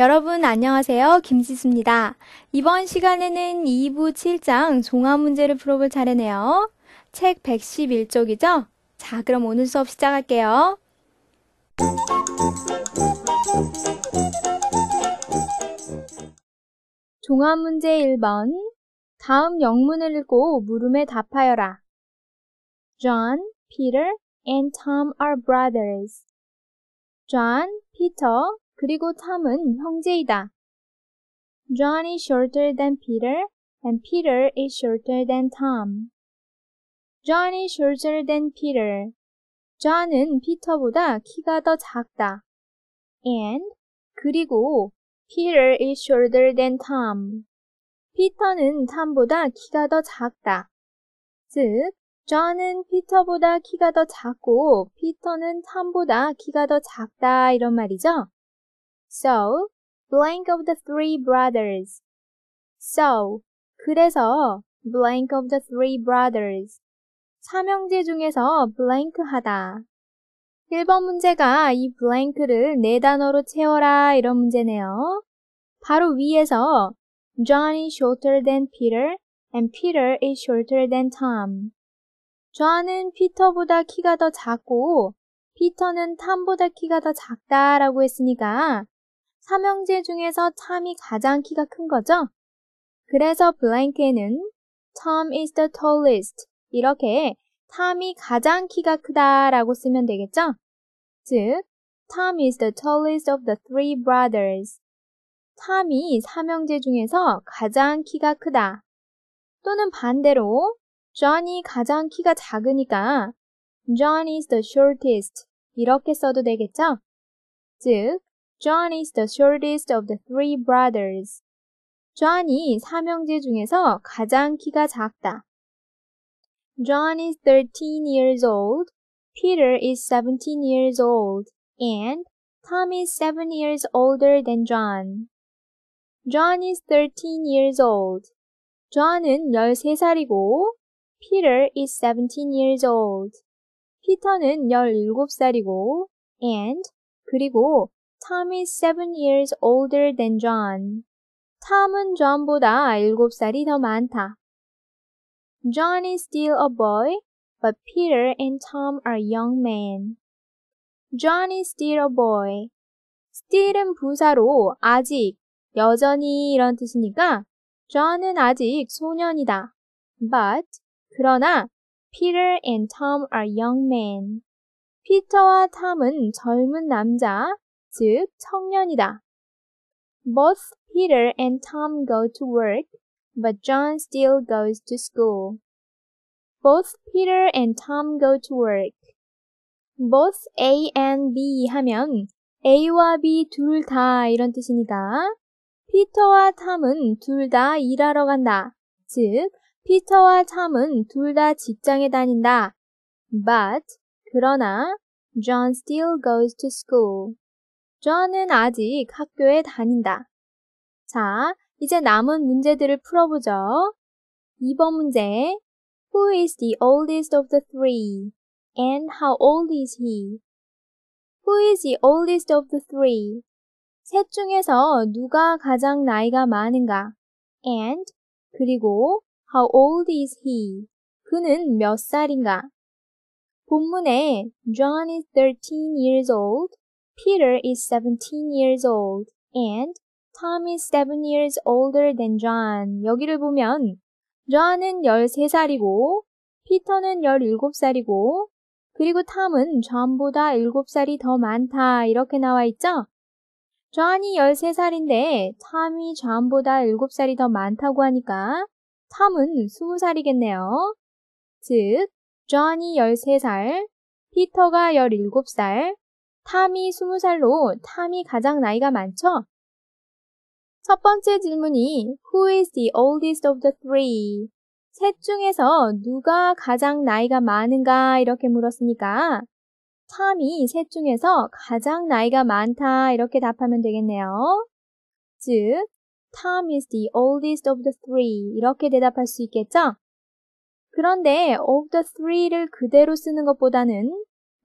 여러분 안녕하세요. 김지수입니다. 이번 시간에는 2부 7장 종합 문제를 풀어볼 차례네요. 책 111쪽이죠? 자, 그럼 오늘 수업 시작할게요. 종합 문제 1번. 다음 영문을 읽고 물음에 답하여라. John, Peter, and Tom are brothers. John, Peter, 그리고 탐은 형제이다. John is shorter than Peter and Peter is shorter than Tom. John is shorter than Peter. John은 피터보다 키가 더 작다. And 그리고 Peter is shorter than Tom. 피터는 탐보다 키가 더 작다. 즉, John은 피터보다 키가 더 작고 피터는 탐보다 키가 더 작다 이런 말이죠. So, blank of the three brothers. So, 그래서 blank of the three brothers. 삼형제 중에서 blank 하다. 1번 문제가 이 blank를 네 단어로 채워라 이런 문제네요. 바로 위에서 John is shorter than Peter and Peter is shorter than Tom. John은 피터보다 키가 더 작고 피터는 탐보다 키가 더 작다라고 했으니까 삼형제 중에서 탐이 가장 키가 큰 거죠? 그래서 블랭크에는 Tom is the tallest 이렇게 탐이 가장 키가 크다라고 쓰면 되겠죠? 즉, Tom is the tallest of the three brothers. 탐이 삼형제 중에서 가장 키가 크다. 또는 반대로 John이 가장 키가 작으니까 John is the shortest 이렇게 써도 되겠죠? 즉, John is the shortest of the three brothers. John이 삼형제 중에서 가장 키가 작다. John is 13 years old, Peter is 17 years old, and Tom is 7 years older than John. John is 13 years old. John은 13살이고, Peter is 17 years old. 피터는 17살이고, and, 그리고 Tom is seven years older than John. 탐은 존보다 7살이 더 많다. John is still a boy, but Peter and Tom are young men. John is still a boy. still은 부사로 아직, 여전히 이런 뜻이니까 John은 아직 소년이다. But, 그러나 Peter and Tom are young men. 피터와 탐은 젊은 남자, 즉 청년이다. Both Peter and Tom go to work, but John still goes to school. Both Peter and Tom go to work. Both A and B 하면 A와 B 둘 다 이런 뜻이니까 피터와 탐은 둘 다 일하러 간다. 즉, 피터와 탐은 둘 다 직장에 다닌다. But, 그러나, John still goes to school. 존은 아직 학교에 다닌다. 자, 이제 남은 문제들을 풀어보죠. 2번 문제. Who is the oldest of the three? And how old is he? Who is the oldest of the three? 셋 중에서 누가 가장 나이가 많은가? And 그리고 how old is he? 그는 몇 살인가? 본문에 John is 13 years old Peter is 17 years old and Tom is 7 years older than John. 여기를 보면 John은 13살이고 피터는 17살이고 그리고 탐은 존보다 7살이 더 많다 이렇게 나와 있죠? 존이 13살인데 탐이 존보다 7살이 더 많다고 하니까 탐은 20살이겠네요. 즉, 존이 13살, 피터가 17살, 탐이 20살로 탐이 가장 나이가 많죠? 첫 번째 질문이 Who is the oldest of the three? 셋 중에서 누가 가장 나이가 많은가 이렇게 물었으니까 탐이 셋 중에서 가장 나이가 많다 이렇게 답하면 되겠네요. 즉, Tom is the oldest of the three 이렇게 대답할 수 있겠죠? 그런데 of the three를 그대로 쓰는 것보다는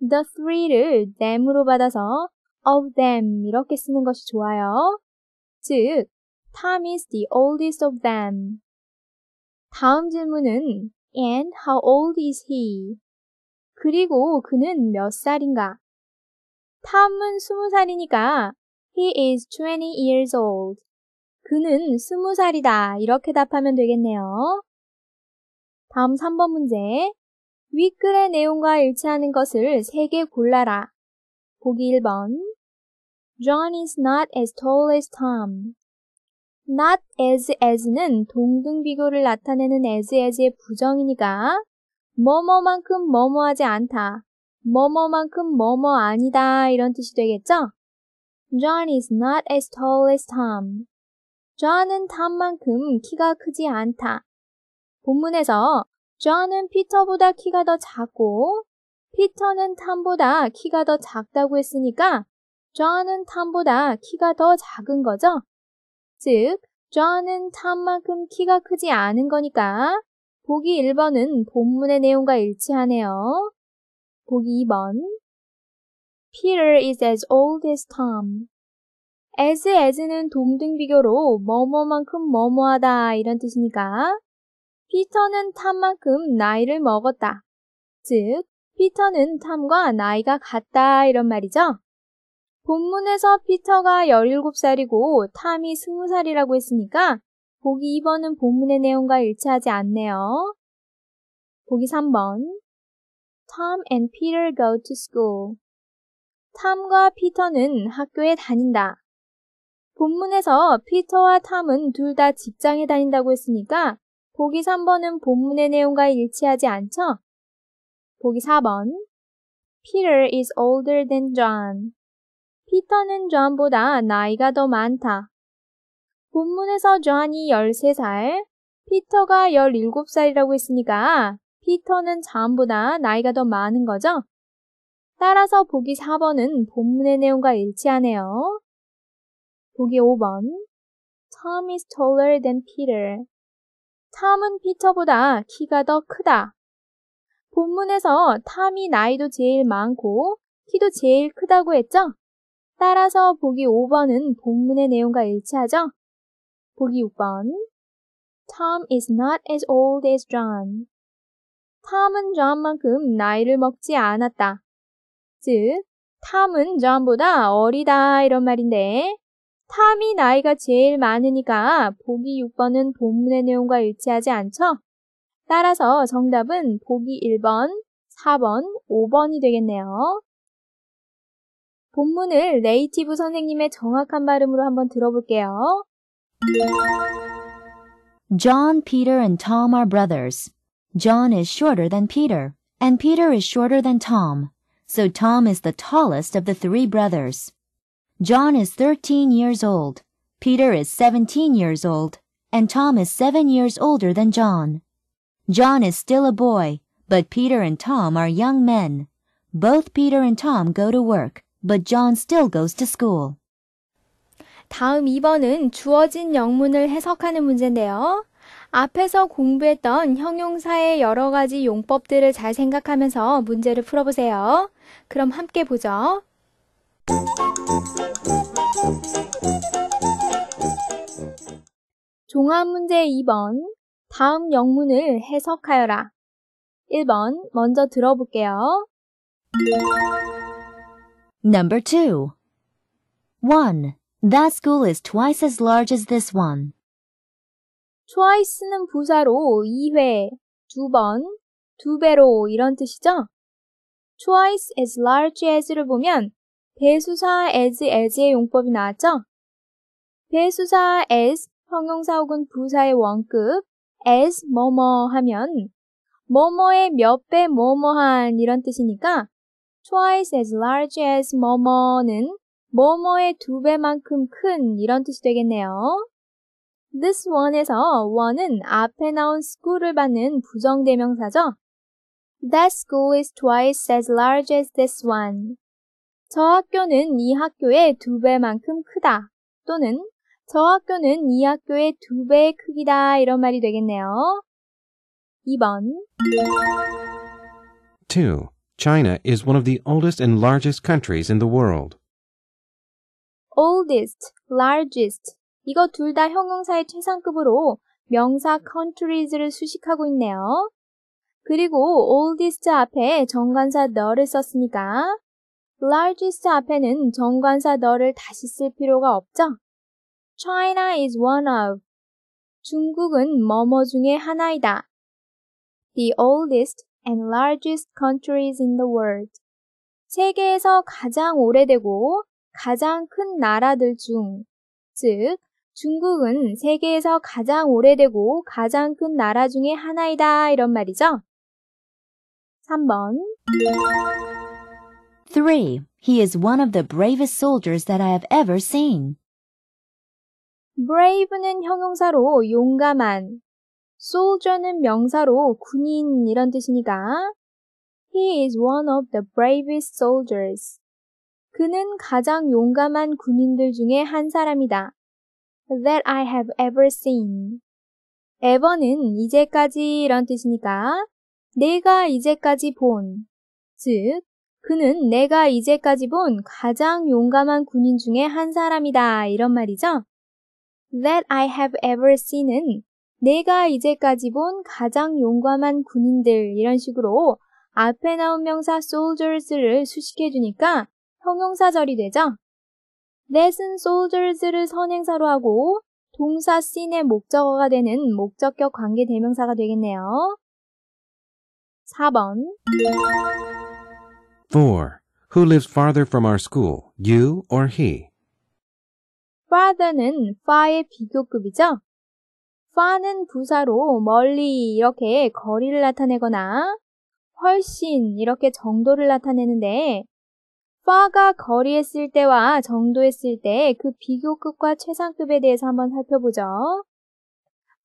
the three를 them으로 받아서 of them 이렇게 쓰는 것이 좋아요. 즉, Tom is the oldest of them. 다음 질문은 And how old is he? 그리고 그는 몇 살인가? 탐은 스무 살이니까 He is 20 years old. 그는 스무 살이다. 이렇게 답하면 되겠네요. 다음 3번 문제. 윗글의 내용과 일치하는 것을 3개 골라라. 보기 1번. John is not as tall as Tom. not as as는 동등 비교를 나타내는 as as의 부정이니까 뭐뭐만큼 뭐뭐하지 않다. 뭐뭐만큼 뭐뭐 아니다 이런 뜻이 되겠죠? John is not as tall as Tom. John은 탐만큼 키가 크지 않다. 본문에서 John은 피터보다 키가 더 작고 피터는 탐보다 키가 더 작다고 했으니까 John은 탐보다 키가 더 작은 거죠? 즉, John은 탐만큼 키가 크지 않은 거니까 보기 1번은 본문의 내용과 일치하네요. 보기 2번 Peter is as old as Tom. as as는 동등 비교로 뭐뭐만큼 뭐뭐하다 이런 뜻이니까 피터는 탐만큼 나이를 먹었다. 즉, 피터는 탐과 나이가 같다 이런 말이죠. 본문에서 피터가 17살이고 탐이 20살이라고 했으니까 보기 2번은 본문의 내용과 일치하지 않네요. 보기 3번 Tom and Peter go to school. 탐과 피터는 학교에 다닌다. 본문에서 피터와 탐은 둘 다 직장에 다닌다고 했으니까 보기 3번은 본문의 내용과 일치하지 않죠? 보기 4번 Peter is older than John. 피터는 존보다 나이가 더 많다. 본문에서 존이 13살, 피터가 17살이라고 했으니까 피터는 존보다 나이가 더 많은 거죠? 따라서 보기 4번은 본문의 내용과 일치하네요. 보기 5번 Tom is taller than Peter. 탐은 피터보다 키가 더 크다. 본문에서 탐이 나이도 제일 많고 키도 제일 크다고 했죠? 따라서 보기 5번은 본문의 내용과 일치하죠? 보기 6번 Tom is not as old as John. 탐은 존만큼 나이를 먹지 않았다. 즉, 탐은 존보다 어리다 이런 말인데 탐이 나이가 제일 많으니까 보기 6번은 본문의 내용과 일치하지 않죠? 따라서 정답은 보기 1번, 4번, 5번이 되겠네요. 본문을 네이티브 선생님의 정확한 발음으로 한번 들어볼게요. John, Peter, and Tom are brothers. John is shorter than Peter, and Peter is shorter than Tom. So Tom is the tallest of the three brothers. John is 13 years old. Peter is 17 years old, and Tom is seven years older than John. John is still a boy, but Peter and Tom are young men. Both Peter and Tom go to work, but John still goes to school. 다음 2번은 주어진 영문을 해석하는 문제인데요. 앞에서 공부했던 형용사의 여러 가지 용법들을 잘 생각하면서 문제를 풀어보세요. 그럼 함께 보죠. 종합 문제 2번. 다음 영문을 해석하여라. 1번 먼저 들어볼게요. Number 2. 1. That school is twice as large as this one. twice는 부사로 2회, 두 번, 두 배로 이런 뜻이죠? twice as large as를 보면 대수사 as as의 용법이 나왔죠? 대수사 as 형용사 혹은 부사의 원급 as 뭐뭐 하면 뭐뭐의 몇 배 뭐뭐한 이런 뜻이니까 twice as large as 뭐뭐는 뭐뭐의 두 배만큼 큰 이런 뜻이 되겠네요. this one에서 one은 앞에 나온 school을 받는 부정대명사죠. That school is twice as large as this one. 저 학교는 이 학교의 두 배만큼 크다. 또는 저 학교는 이 학교의 두 배의 크기다. 이런 말이 되겠네요. 2번. 2. China is one of the oldest and largest countries in the world. oldest, largest 이거 둘 다 형용사의 최상급으로 명사 countries를 수식하고 있네요. 그리고 oldest 앞에 정관사 the를 썼으니까 largest 앞에는 정관사 the를 다시 쓸 필요가 없죠. China is one of. 중국은 뭐뭐 중에 하나이다. The oldest and largest countries in the world. 세계에서 가장 오래되고 가장 큰 나라들 중, 즉, 중국은 세계에서 가장 오래되고 가장 큰 나라 중에 하나이다. 이런 말이죠. 3번. 3. He is one of the bravest soldiers that I have ever seen. brave는 형용사로 용감한, soldier는 명사로 군인 이런 뜻이니까 He is one of the bravest soldiers. 그는 가장 용감한 군인들 중에 한 사람이다. That I have ever seen. ever는 이제까지 이런 뜻이니까 내가 이제까지 본, 즉 그는 내가 이제까지 본 가장 용감한 군인 중에 한 사람이다 이런 말이죠. That I have ever seen은 내가 이제까지 본 가장 용감한 군인들 이런 식으로 앞에 나온 명사 soldiers를 수식해주니까 형용사절이 되죠. that은 soldiers를 선행사로 하고 동사 seen의 목적어가 되는 목적격 관계 대명사가 되겠네요. 4번 4. Who lives farther from our school, you or he? farther는 far의 비교급이죠. far는 부사로 멀리 이렇게 거리를 나타내거나 훨씬 이렇게 정도를 나타내는데 far가 거리에 쓸 때와 정도에 쓸 때 그 비교급과 최상급에 대해서 한번 살펴보죠.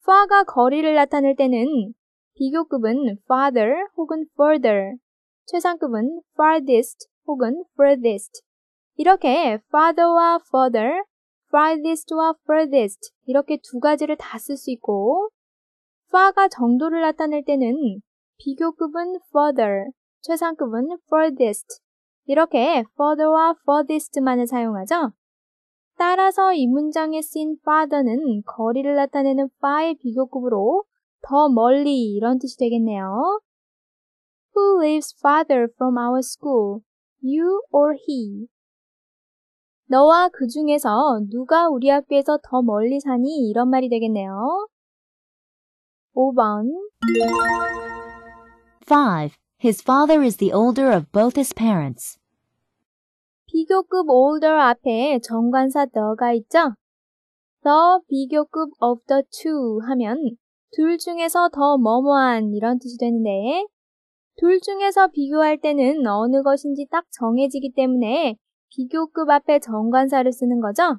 far가 거리를 나타낼 때는 비교급은 farther 혹은 further, 최상급은 farthest 혹은 furthest. 이렇게 farther와 further, farthest와 furthest 이렇게 두 가지를 다 쓸 수 있고 far가 정도를 나타낼 때는 비교급은 further, 최상급은 furthest 이렇게 further와 furthest만을 사용하죠. 따라서 이 문장에 쓰인 farther는 거리를 나타내는 far의 비교급으로 더 멀리 이런 뜻이 되겠네요. Who lives farther from our school? You or he? 너와 그 중에서 누가 우리 학교에서 더 멀리 사니? 이런 말이 되겠네요. 5번 5. His father is the older of both his parents. 비교급 older 앞에 정관사 the가 있죠? the 비교급 of the two 하면 둘 중에서 더 뭐뭐한 이런 뜻이 되는데 둘 중에서 비교할 때는 어느 것인지 딱 정해지기 때문에 비교급 앞에 정관사를 쓰는 거죠.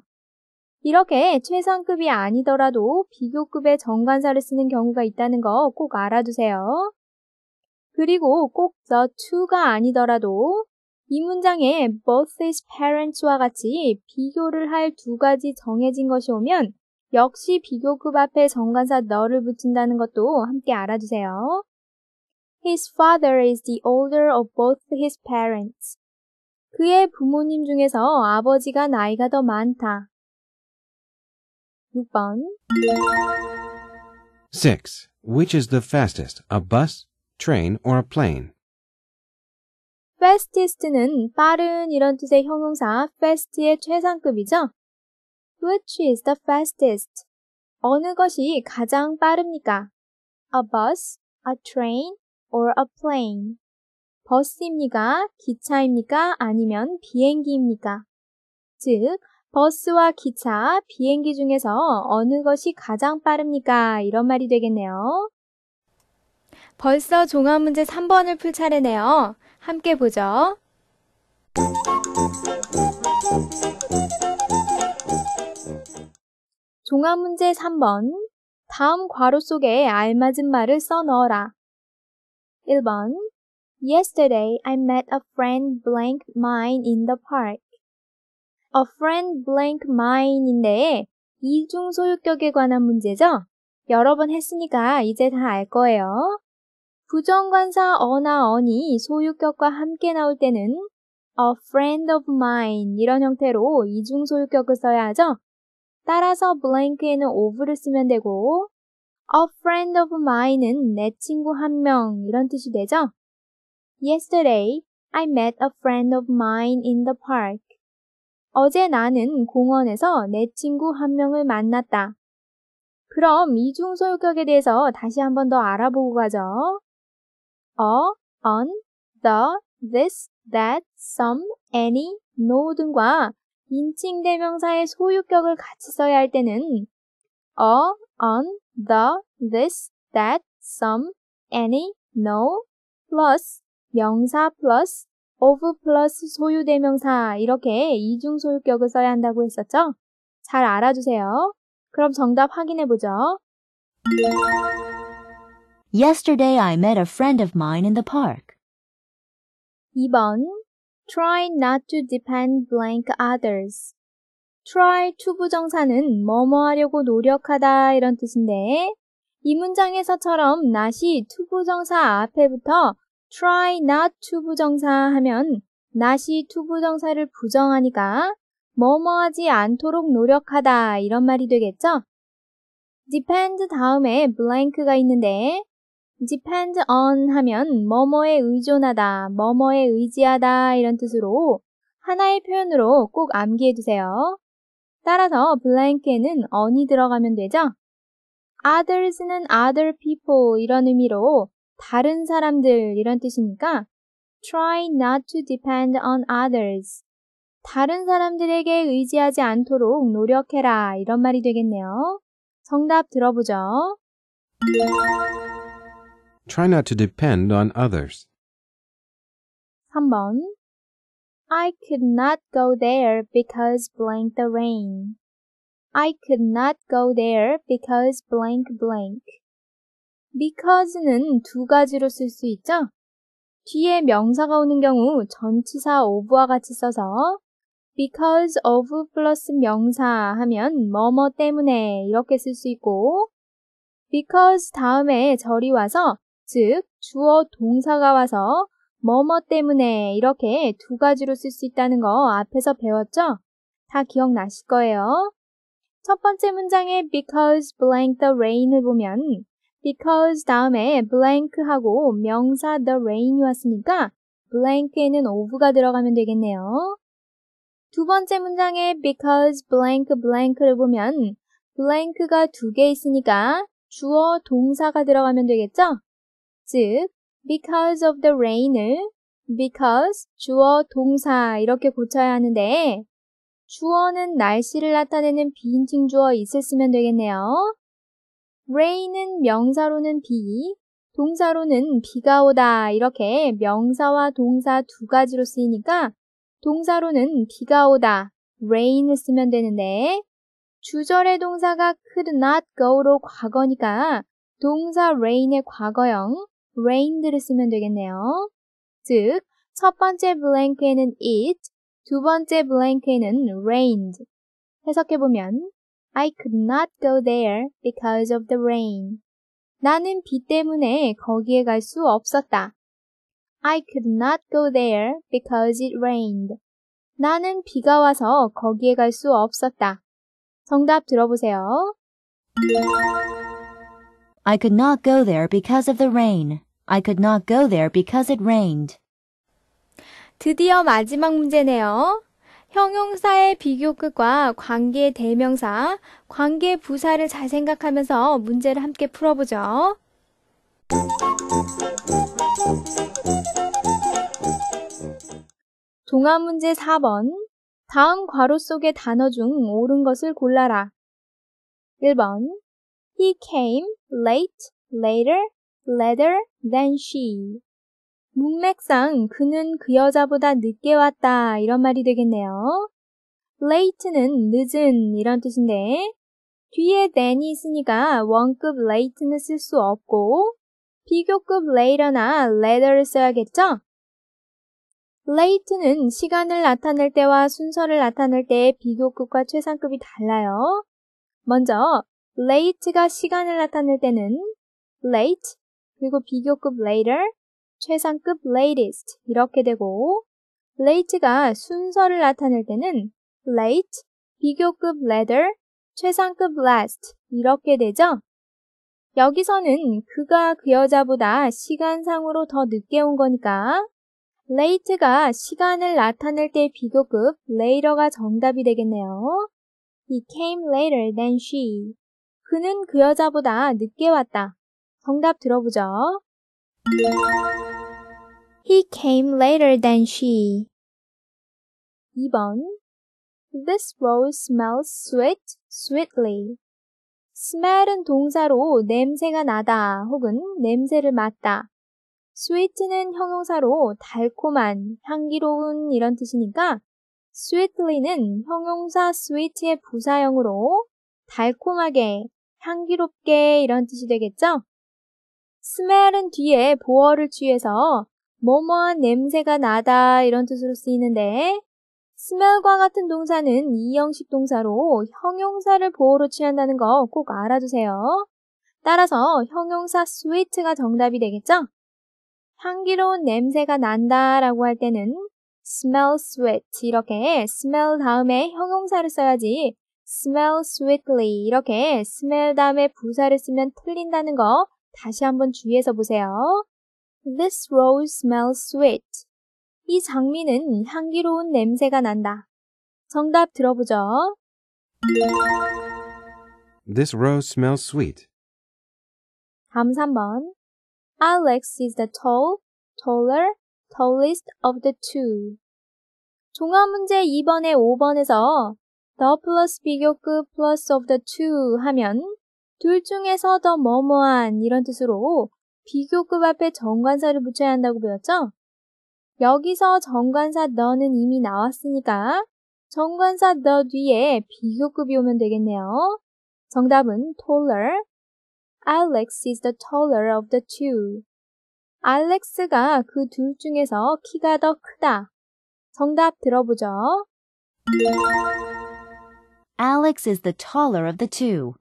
이렇게 최상급이 아니더라도 비교급에 정관사를 쓰는 경우가 있다는 거 꼭 알아두세요. 그리고 꼭 the to가 아니더라도 이 문장에 both his parents와 같이 비교를 할 두 가지 정해진 것이 오면 역시 비교급 앞에 정관사 너를 붙인다는 것도 함께 알아두세요. His father is the older of both his parents. 그의 부모님 중에서 아버지가 나이가 더 많다. 6번 6. Which is the fastest, a bus, train, or a plane? fastest는 빠른 이런 뜻의 형용사 fast의 최상급이죠. Which is the fastest? 어느 것이 가장 빠릅니까? A bus, a train, or a plane? 버스입니까? 기차입니까? 아니면 비행기입니까? 즉, 버스와 기차, 비행기 중에서 어느 것이 가장 빠릅니까? 이런 말이 되겠네요. 벌써 종합 문제 3번을 풀 차례네요. 함께 보죠. 종합 문제 3번. 다음 괄호 속에 알맞은 말을 써 넣어라. 1번. Yesterday I met a friend blank mine in the park. A friend blank mine인데 이중 소유격에 관한 문제죠? 여러 번 했으니까 이제 다 알 거예요. 부정관사 어나 어니 소유격과 함께 나올 때는 a friend of mine 이런 형태로 이중 소유격을 써야 하죠. 따라서 blank에는 of를 쓰면 되고 a friend of mine은 내 친구 한 명 이런 뜻이 되죠. Yesterday, I met a friend of mine in the park. 어제 나는 공원에서 내 친구 한 명을 만났다. 그럼 이중 소유격에 대해서 다시 한 번 더 알아보고 가죠. a, on, the, this, that, some, any, no 등과 인칭 대명사의 소유격을 같이 써야 할 때는 a, on, the, this, that, some, any, no, plus 명사 plus of plus 소유 대명사 이렇게 이중 소유격을 써야 한다고 했었죠? 잘 알아두세요. 그럼 정답 확인해 보죠. Yesterday I met a friend of mine in the park. 2번 Try not to depend blank others. Try to 부정사는 뭐뭐 하려고 노력하다 이런 뜻인데 이 문장에서처럼 not이 to 부정사 앞에부터 try not to 부정사 하면 not이 to 부정사를 부정하니까 뭐뭐 하지 않도록 노력하다 이런 말이 되겠죠? depend 다음에 blank가 있는데 depend on 하면 뭐뭐에 의존하다, 뭐뭐에 의지하다 이런 뜻으로 하나의 표현으로 꼭 암기해 두세요. 따라서 blank에는 on이 들어가면 되죠. others는 other people 이런 의미로 다른 사람들 이런 뜻이니까 try not to depend on others. 다른 사람들에게 의지하지 않도록 노력해라 이런 말이 되겠네요. 정답 들어보죠. Try not to depend on others. 3번 I could not go there because blank the rain. I could not go there because blank blank. because는 두 가지로 쓸 수 있죠? 뒤에 명사가 오는 경우 전치사 of와 같이 써서 because of 플러스 명사 하면 뭐뭐 때문에 이렇게 쓸 수 있고 because 다음에 절이 와서 즉 주어 동사가 와서 뭐뭐 때문에 이렇게 두 가지로 쓸 수 있다는 거 앞에서 배웠죠? 다 기억나실 거예요. 첫 번째 문장에 because blank the rain을 보면 because 다음에 blank하고 명사 the rain이 왔으니까 blank에는 of가 들어가면 되겠네요. 두 번째 문장에 because blank blank를 보면 blank가 두 개 있으니까 주어 동사가 들어가면 되겠죠? 즉, because of the rain을 because 주어 동사 이렇게 고쳐야 하는데 주어는 날씨를 나타내는 비인칭 주어 있었으면 되겠네요. rain은 명사로는 비, 동사로는 비가 오다 이렇게 명사와 동사 두 가지로 쓰이니까 동사로는 비가 오다 rain을 쓰면 되는데 주절의 동사가 could not go로 과거니까 동사 rain의 과거형 rained를 쓰면 되겠네요. 즉, 첫 번째 blank에는 it, 두 번째 blank에는 rained. 해석해보면 I could not go there because of the rain. 나는 비 때문에 거기에 갈 수 없었다. I could not go there because it rained. 나는 비가 와서 거기에 갈 수 없었다. 정답 들어보세요. I could not go there because of the rain. I could not go there because it rained. 드디어 마지막 문제네요. 형용사의 비교급과 관계 대명사, 관계 부사를 잘 생각하면서 문제를 함께 풀어보죠. 종합 문제 4번. 다음 괄호 속의 단어 중 옳은 것을 골라라. 1번. He came late, later, later than she. 문맥상 그는 그 여자보다 늦게 왔다 이런 말이 되겠네요. late는 늦은 이런 뜻인데 뒤에 than이 있으니까 원급 late는 쓸 수 없고 비교급 later나 later를 써야겠죠? late는 시간을 나타낼 때와 순서를 나타낼 때의 비교급과 최상급이 달라요. 먼저 late가 시간을 나타낼 때는 late 그리고 비교급 later, 최상급 latest 이렇게 되고 late가 순서를 나타낼 때는 late, 비교급 later, 최상급 last 이렇게 되죠? 여기서는 그가 그 여자보다 시간상으로 더 늦게 온 거니까 late가 시간을 나타낼 때 비교급 later가 정답이 되겠네요. He came later than she. 그는 그 여자보다 늦게 왔다. 정답 들어보죠. He came later than she. 2번 This rose smells sweet, sweetly. smell은 동사로 냄새가 나다 혹은 냄새를 맡다. sweet는 형용사로 달콤한, 향기로운 이런 뜻이니까 sweetly는 형용사 sweet의 부사형으로 달콤하게, 향기롭게 이런 뜻이 되겠죠? smell은 뒤에 보어를 취해서 뭐뭐한 냄새가 나다 이런 뜻으로 쓰이는데 smell과 같은 동사는 이형식 동사로 형용사를 보호로 취한다는 거 꼭 알아두세요. 따라서 형용사 sweet가 정답이 되겠죠? 향기로운 냄새가 난다 라고 할 때는 smell sweet 이렇게 smell 다음에 형용사를 써야지 smell sweetly 이렇게 smell 다음에 부사를 쓰면 틀린다는 거 다시 한번 주의해서 보세요. This rose smells sweet. 이 장미는 향기로운 냄새가 난다. 정답 들어보죠. This rose smells sweet. 다음 3번. Alex is the tall, taller, tallest of the two. 종합 문제 2번에 5번에서 the plus 비교급 plus of the two 하면 둘 중에서 더 뭐뭐한 이런 뜻으로 비교급 앞에 정관사를 붙여야 한다고 배웠죠? 여기서 정관사 너는 이미 나왔으니까 정관사 the 뒤에 비교급이 오면 되겠네요. 정답은 taller. Alex is the taller of the two. 알렉스가 그 둘 중에서 키가 더 크다. 정답 들어보죠. Alex is the taller of the two.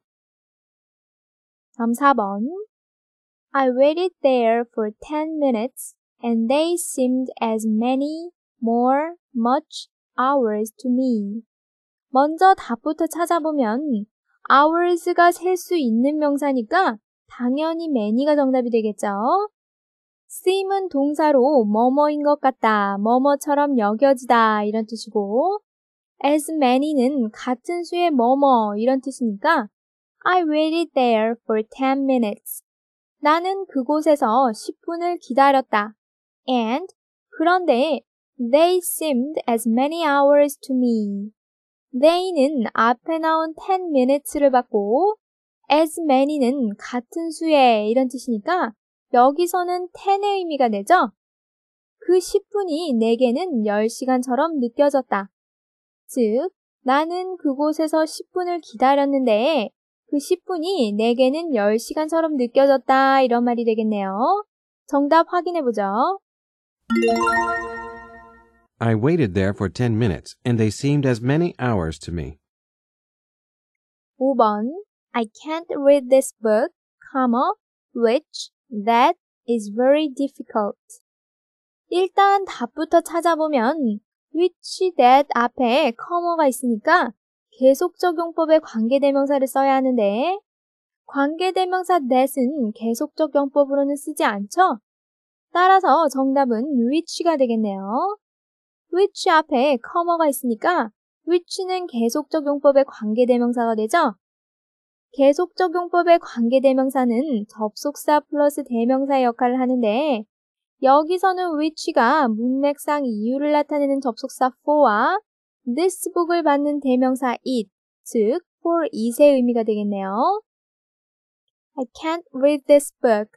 다음 4번. I waited there for 10 minutes and they seemed as many more much hours to me. 먼저 답부터 찾아보면 hours가 셀 수 있는 명사니까 당연히 many가 정답이 되겠죠. seem은 동사로 뭐뭐인 것 같다, 뭐뭐처럼 여겨지다 이런 뜻이고 as many는 같은 수의 뭐뭐 이런 뜻이니까 I waited there for 10 minutes. 나는 그곳에서 10분을 기다렸다. And 그런데 they seemed as many hours to me. they는 앞에 나온 10 minutes를 받고 as many는 같은 수의 이런 뜻이니까 여기서는 10의 의미가 되죠? 그 10분이 내게는 10시간처럼 느껴졌다. 즉, 나는 그곳에서 10분을 기다렸는데 그 10분이 내게는 10시간처럼 느껴졌다 이런 말이 되겠네요. 정답 확인해 보죠. I waited there for 10 minutes and they seemed as many hours to me. 5번 I can't read this book, comma, which, that is very difficult. 일단 답부터 찾아보면 which, that 앞에 커머가 있으니까 계속 적용법의 관계대명사를 써야 하는데 관계대명사 that은 계속적 용법으로는 쓰지 않죠? 따라서 정답은 which가 되겠네요. which 앞에 커머가 있으니까 which는 계속적 용법의 관계대명사가 되죠? 계속적 용법의 관계대명사는 접속사 플러스 대명사의 역할을 하는데 여기서는 which가 문맥상 이유를 나타내는 접속사 for와 this book을 받는 대명사 it, 즉 for it의 의미가 되겠네요. I can't read this book.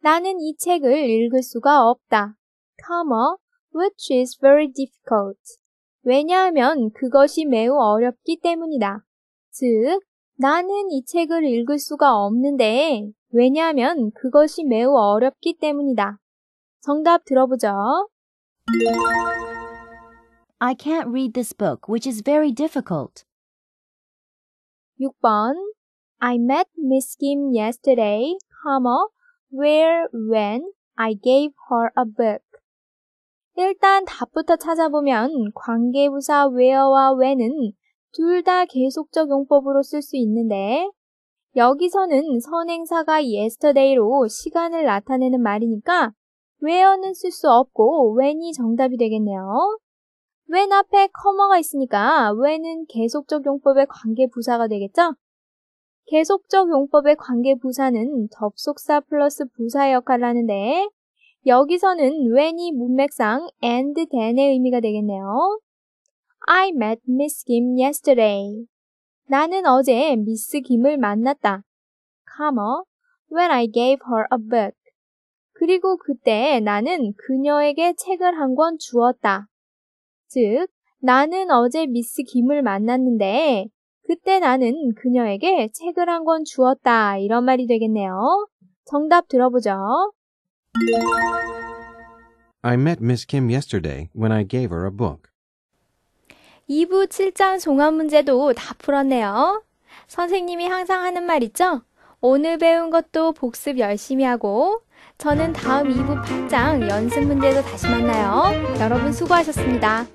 나는 이 책을 읽을 수가 없다. comma, which is very difficult. 왜냐하면 그것이 매우 어렵기 때문이다. 즉, 나는 이 책을 읽을 수가 없는데, 왜냐하면 그것이 매우 어렵기 때문이다. 정답 들어보죠. I can't read this book, which is very difficult. 6번 I met Miss Kim yesterday, comma, where, when I gave her a book. 일단 답부터 찾아보면 관계부사 where와 when은 둘 다 계속적 용법으로 쓸 수 있는데 여기서는 선행사가 yesterday로 시간을 나타내는 말이니까 where는 쓸 수 없고 when이 정답이 되겠네요. when 앞에 커머가 있으니까 when은 계속적 용법의 관계 부사가 되겠죠? 계속적 용법의 관계 부사는 접속사 플러스 부사의 역할을 하는데 여기서는 when이 문맥상 and then의 의미가 되겠네요. I met Miss Kim yesterday. 나는 어제 미스 김을 만났다. comma, when I gave her a book. 그리고 그때 나는 그녀에게 책을 한 권 주었다. 즉, 나는 어제 미스 김을 만났는데 그때 나는 그녀에게 책을 한 권 주었다. 이런 말이 되겠네요. 정답 들어보죠. I met Miss Kim yesterday when I gave her a book. 2부 7장 종합 문제도 다 풀었네요. 선생님이 항상 하는 말 있죠? 오늘 배운 것도 복습 열심히 하고 저는 다음 2부 8장 연습 문제도 다시 만나요. 여러분 수고하셨습니다.